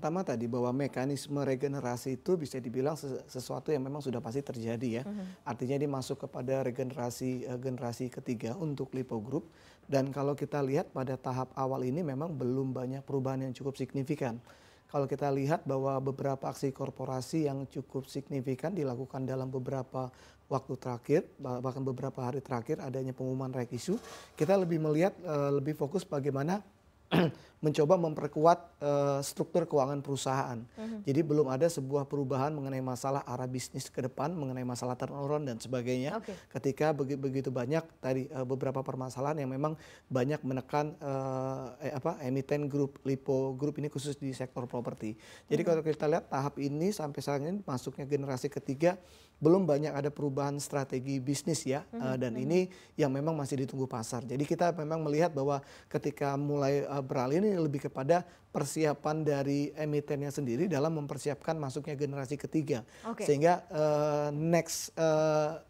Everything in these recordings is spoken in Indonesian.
pertama tadi bahwa mekanisme regenerasi itu bisa dibilang sesuatu yang memang sudah pasti terjadi ya. Mm -hmm. Artinya ini masuk kepada regenerasi uh, generasi ketiga untuk Lipo Group dan kalau kita lihat pada tahap awal ini memang belum banyak perubahan yang cukup signifikan. Kalau kita lihat bahwa beberapa aksi korporasi yang cukup signifikan dilakukan dalam beberapa waktu terakhir, bahkan beberapa hari terakhir adanya pengumuman rek isu, kita lebih melihat uh, lebih fokus bagaimana mencoba memperkuat uh, struktur keuangan perusahaan. Uh mhm. -huh. Jadi belum ada sebuah perubahan mengenai masalah arah bisnis ke depan, mengenai masalah turnaround dan sebagainya. Okay. Ketika begi begitu banyak tadi uh, beberapa permasalahan yang memang banyak menekan uh, eh, apa emiten grup Lipo Group ini khusus di sektor properti. Jadi uh mhm. -huh. kalau kita lihat tahap ini sampai saat ini masuknya generasi ketiga belum banyak ada perubahan strategi bisnis ya uh -huh. uh, dan uh -huh. ini yang memang masih ditunggu pasar. Jadi kita memang melihat bahwa ketika mulai uh, beralih ini lebih kepada persiapan dari emitennya sendiri dalam mempersiapkan masuknya generasi ketiga. Okay. Sehingga uh, next uh,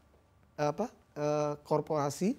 apa uh, korporasi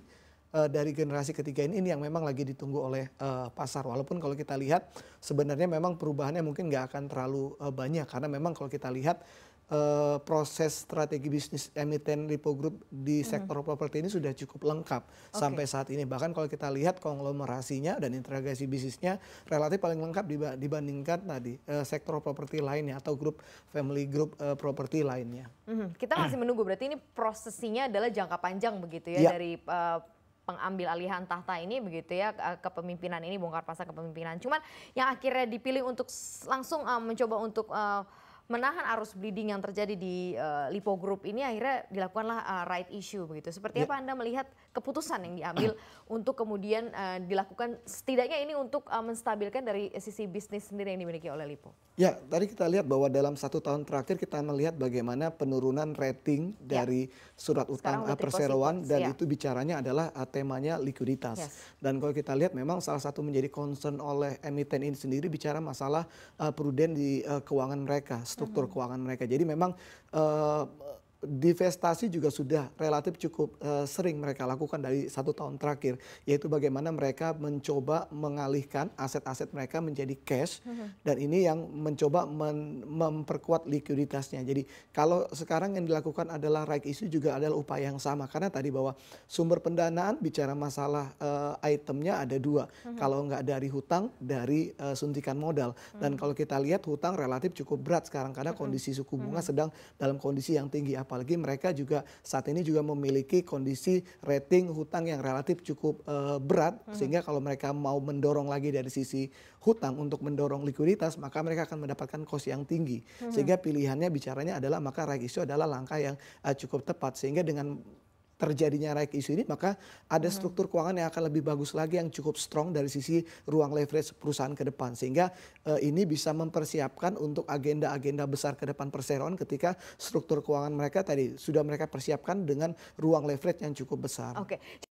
uh, dari generasi ketiga ini, ini yang memang lagi ditunggu oleh uh, pasar. Walaupun kalau kita lihat sebenarnya memang perubahannya mungkin nggak akan terlalu uh, banyak karena memang kalau kita lihat uh, proses strategi bisnis emiten Lipo Group di sektor mm -hmm. properti ini sudah cukup lengkap okay. sampai saat ini. Bahkan kalau kita lihat konglomerasinya dan integrasi bisnisnya relatif paling lengkap dibandingkan tadi uh, sektor properti lainnya atau grup family group uh, properti lainnya. Mm -hmm. Kita masih menunggu berarti ini prosesinya adalah jangka panjang begitu ya, ya. dari uh, pengambil alihan tahta ini begitu ya kepemimpinan ini bongkar pasar kepemimpinan. Cuman yang akhirnya dipilih untuk langsung uh, mencoba untuk uh, menahan arus bleeding yang terjadi di uh, Lipo Group ini akhirnya dilakukanlah uh, right issue begitu. Seperti ya. apa Anda melihat keputusan yang diambil untuk kemudian uh, dilakukan setidaknya ini untuk uh, menstabilkan dari sisi bisnis sendiri yang dimiliki oleh Lipo? Ya, tadi kita lihat bahwa dalam satu tahun terakhir kita melihat bagaimana penurunan rating ya. dari surat utang perseroan dan ya. itu bicaranya adalah uh, temanya likuiditas. Yes. Dan kalau kita lihat memang salah satu menjadi concern oleh emiten ini sendiri bicara masalah uh, prudent di uh, keuangan mereka struktur keuangan mereka. Jadi memang uh, divestasi juga sudah relatif cukup uh, sering mereka lakukan dari satu tahun terakhir, yaitu bagaimana mereka mencoba mengalihkan aset-aset mereka menjadi cash, uh -huh. dan ini yang mencoba men memperkuat likuiditasnya. Jadi kalau sekarang yang dilakukan adalah right issue juga adalah upaya yang sama, karena tadi bahwa sumber pendanaan bicara masalah uh, itemnya ada dua, uh -huh. kalau nggak dari hutang, dari uh, suntikan modal, uh -huh. dan kalau kita lihat hutang relatif cukup berat sekarang karena kondisi suku bunga sedang dalam kondisi yang tinggi apalagi mereka juga saat ini juga memiliki kondisi rating hutang yang relatif cukup uh, berat hmm. sehingga kalau mereka mau mendorong lagi dari sisi hutang untuk mendorong likuiditas maka mereka akan mendapatkan kos yang tinggi hmm. sehingga pilihannya bicaranya adalah maka right issue adalah langkah yang uh, cukup tepat sehingga dengan terjadinya naik isu ini maka ada hmm. struktur keuangan yang akan lebih bagus lagi yang cukup strong dari sisi ruang leverage perusahaan ke depan sehingga uh, ini bisa mempersiapkan untuk agenda-agenda besar ke depan perseroan ketika struktur keuangan mereka tadi sudah mereka persiapkan dengan ruang leverage yang cukup besar. Oke. Okay.